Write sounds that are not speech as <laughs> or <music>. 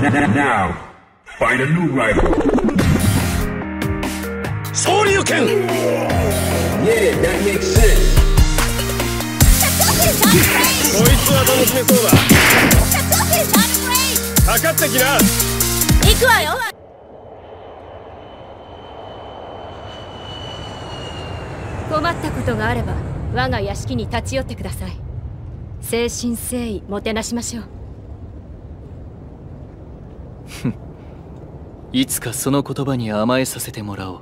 Now, find a new rival. 昇竜拳。Yeah, that makes sense. こいつは楽しめそうだ。かかってきな行くわよ。困ったことがあれば我が屋敷に立ち寄ってください。誠心誠意もてなしましょう <laughs> いつかその言葉に甘えさせてもらおう。